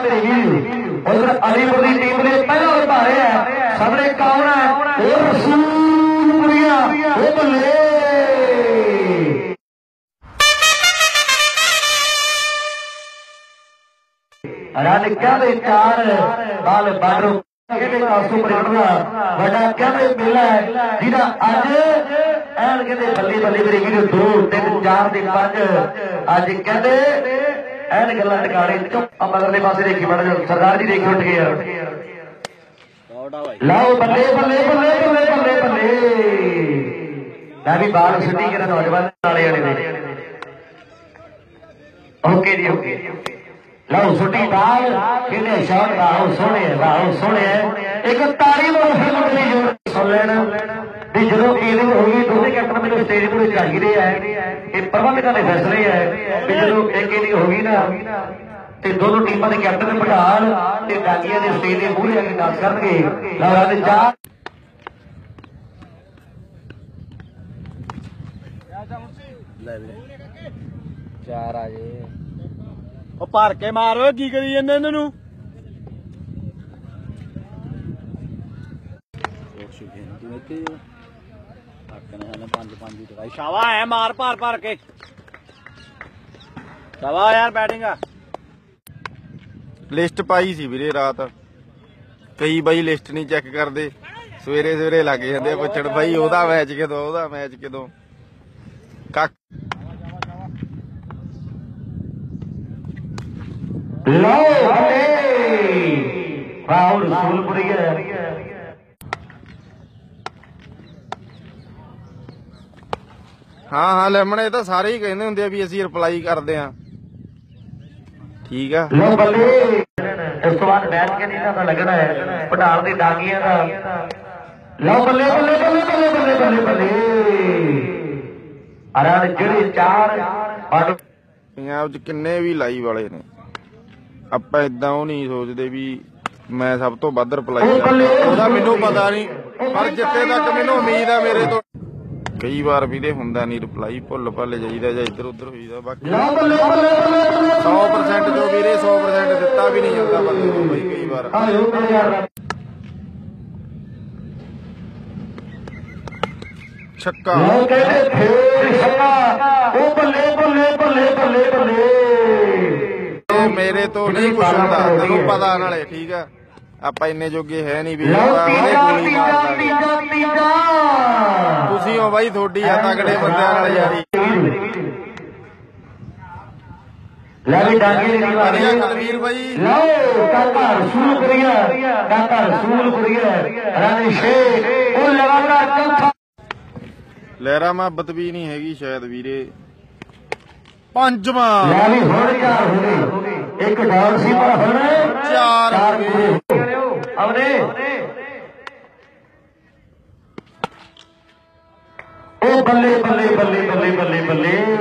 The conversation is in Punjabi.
ਮੇਰੇ ਵੀਰ ਉਧਰ ਅਲੀਪੁਰ ਦੀ ਟੀਮ ਨੇ ਪਹਿਲਾ ਉਤਾਰਿਆ ਸਾਹਮਣੇ ਕੌਣ ਹੈ ਉਹ ਰਸੂਲਪੁਰੀਆ। ਉਹ ਬੱਲੇ। ਰਾਜ ਕਹਿੰਦੇ ਚਾਰ ਬਾਲ ਬਾਡਰ ਕਹਿੰਦੇ ਕਾਸੂ ਪਰਿਵਾਰ ਵੱਡਾ ਕਹਿੰਦੇ ਮੇਲਾ ਹੈ, ਜਿਹਦਾ ਅੱਜ ਐਨ ਕਹਿੰਦੇ ਬੱਲੇ ਬੱਲੇ ਮੇਰੇ ਵੀਰ 2 3 4 ਦੇ 5 ਅੱਜ ਕਹਿੰਦੇ ਐਨ ਗੱਲਾਂ ਟਿਕਾਣੇ ਚੁੱਪ ਆ ਮਗਰਲੇ ਪਾਸੇ ਦੇਖੀ ਬੜਾ ਸਰਦਾਰ ਜੀ ਦੇਖੀ ਉੱਠ ਗਏ ਆ ਲਓ ਬੱਲੇ ਬੱਲੇ ਬੱਲੇ ਬੱਲੇ ਬੱਲੇ ਬੱਲੇ ਲੈ ਵੀ ਬਾਲ ਸਿੱਧੀ ਕਰੇ ਨੌਜਵਾਨ ਨਾਲੇ ਵਾਲੇ ਨੇ ਓਕੇ ਜੀ ਓਕੇ ਲਓ ਸੁੱਟੀ ਬਾਲ ਕਿਹਨੇ ਸ਼ਾਟ ਬਾਹੋ ਸੋਹਣੇ ਬਾਹੋ ਸੋਹਣੇ ਇੱਕ ਤਾੜੀ ਮਾਰੋ ਫਿਰ ਮੁੰਡੇ ਦੀ ਜੋਰ ਸੁਣ ਲੈਣ ਵੀ ਜਦੋਂ ਕੀਲਿੰਗ ਹੋ ਗਈ ਦੋਨੇ ਕੈਪਟਨ ਮੈਨੂੰ ਸਟੇਜ ਪੂਰੇ ਚਾਹੀਦੇ ਆ। ਇਹ ਪ੍ਰਬੰਧਕਾਂ ਦੇ ਫੈਸਲੇ ਆ। ਵੀ ਜਦੋਂ ਇੱਕ ਕੀਲਿੰਗ ਹੋ ਗਈ ਨਾ, ਤੇ ਦੋਨੋਂ ਟੀਮਾਂ ਦੇ ਕੈਪਟਨ ਪਟਾਲ ਤੇ ਡਾਲੀਆਂ ਦੇ ਸਟੇਜ ਦੇ ਮੂਹਰੇ ਆ ਕੇ ਡਾਂਸ ਕਰਨਗੇ। ਲਓ ਰਾਜ ਚਾਰ ਚਾਰ ਆ ਜੇ ਉਹ ਭਰ ਕੇ ਮਾਰ ਓਏ, ਕੀ ਕਰੀ ਜਾਂਦੇ ਇਹਨਾਂ ਨੂੰ? ਸ਼ਾਵਾ ਐ ਮਾਰ ਭਰ ਭਰ ਕੇ। ਸ਼ਾਵਾ ਯਾਰ ਬੈਟਿੰਗ ਆ। ਲਿਸਟ ਪਾਈ ਸੀ ਵੀਰੇ ਰਾਤ। ਕਈ ਬਾਈ ਲਿਸਟ ਨਹੀਂ ਚੈੱਕ ਕਰਦੇ। ਸਵੇਰੇ ਸਵੇਰੇ ਲੱਗ ਜਾਂਦੇ ਆ ਪੁੱਛਣ ਬਾਈ ਉਹਦਾ ਮੈਚ ਕਿਦੋਂ ਉਹਦਾ ਮੈਚ ਕਿਦੋਂ? ਕੱਖ ਲਓ ਬੱਲੇ ਵਾਹ ਰਸੂਲਪੁਰੀ ਹੈ ਹਾਂ ਹਾਂ ਲੈਮਣ ਇਹ ਤਾਂ ਸਾਰੇ ਹੀ ਕਹਿੰਦੇ ਹੁੰਦੇ ਆ ਵੀ ਅਸੀਂ ਰਿਪਲਾਈ ਕਰਦੇ ਆ ਠੀਕ ਆ। ਬੱਲੇ ਇਸ ਤੋਂ ਬਾਅਦ ਮੈਚ ਕੇ ਇਹਨਾਂ ਦਾ ਲੱਗਣਾ ਹੈ। ਪਟਾਲ ਦੇ ਡਾਂਗੀਆਂ ਦਾ। ਲਓ ਬੱਲੇ ਬੱਲੇ ਬੱਲੇ ਬੱਲੇ ਬੱਲੇ ਬੱਲੇ ਬੱਲੇ ਅਰਾਂ ਜਿਹੜੇ ਚਾਰ ਪੰਜਾਬ 'ਚ ਕਿੰਨੇ ਵੀ ਲਾਈਵ ਵਾਲੇ ਨੇ। ਆਪਾਂ ਇਦਾਂ ਉਹ ਨਹੀਂ ਸੋਚਦੇ ਵੀ ਮੈਂ ਸਭ ਤੋਂ ਵੱਧ ਰਿਪਲਾਈ ਕਰਦਾ ਉਹਦਾ ਮੈਨੂੰ ਪਤਾ ਨਹੀਂ ਪਰ ਜਿੱਥੇ ਤੱਕ ਮੈਨੂੰ ਉਮੀਦ ਆ ਮੇਰੇ ਤੋਂ ਕਈ ਵਾਰ ਵੀਰੇ ਹੁੰਦਾ ਨਹੀਂ ਰਿਪਲਾਈ ਭੁੱਲ ਭੱਲ ਜਾਈਦਾ ਜਾਂ ਇੱਧਰ ਉੱਧਰ ਹੋਈਦਾ ਬਾਕੀ ਲਓ ਬੱਲੇ ਬੱਲੇ ਬੱਲੇ ਬੱਲੇ 100% ਜੋ ਵੀਰੇ 100% ਦਿੱਤਾ ਵੀ ਨਹੀਂ ਜਾਂਦਾ ਬੰਦੇ ਨੂੰ ਬਈ ਕਈ ਵਾਰ। ਛੱਕਾ। ਲਓ ਕਹਿੰਦੇ ਫੇਰ ਛੱਕਾ। ਉਹ ਬੱਲੇ ਬੱਲੇ ਬੱਲੇ ਬੱਲੇ ਬੱਲੇ ਮੇਰੇ ਤੋਂ ਨਹੀਂ ਕੁਛ ਹੁੰਦਾ ਤੈਨੂੰ ਪਤਾ ਨਾਲੇ ਠੀਕ ਆ। ਆਪਾਂ ਇੰਨੇ ਜੋਗੇ ਹੈ ਨਹੀਂ ਵੀ ਆਪਾਂ ਗੋਲੀ ਤੀਜਾ ਬਾਈ ਤੁਹਾਡੀ ਆ ਤਗੜੇ ਬੰਦਿਆਂ ਨਾਲ ਯਾਰੀ। ਲੈ ਵੀ ਡਾਂਗੇ ਦੀ ਵਾਰੀ। ਕਲਵੀਰ ਬਾਈ। ਲਓ ਕਾਕਾ ਰਸੂਲਪੁਰੀਆ ਕਾਕਾ ਰਸੂਲਪੁਰੀਆ ਰਾਣੀ ਸ਼ੇਖ ਉਹ ਲਗਾਤਾਰ ਚੌਥਾ। ਲਹਿਰਾ ਮੁਹੱਬਤ ਵੀ ਨਹੀਂ ਹੈਗੀ ਸ਼ਾਇਦ ਵੀਰੇ। ਪੰਜਵਾਂ। ਲੈ ਵੀ ਹੁਣ ਚਾਰ ਹੋ ਗਏ। ਇੱਕ ਡਾਊਨ ਸੀ ਪਰ ਹੁਣ ਚਾਰ ਹੋ ਗਏ। ਉਹ ਬੱਲੇ ਬੱਲੇ ਬੱਲੇ ਬੱਲੇ ਬੱਲੇ ਬੱਲੇ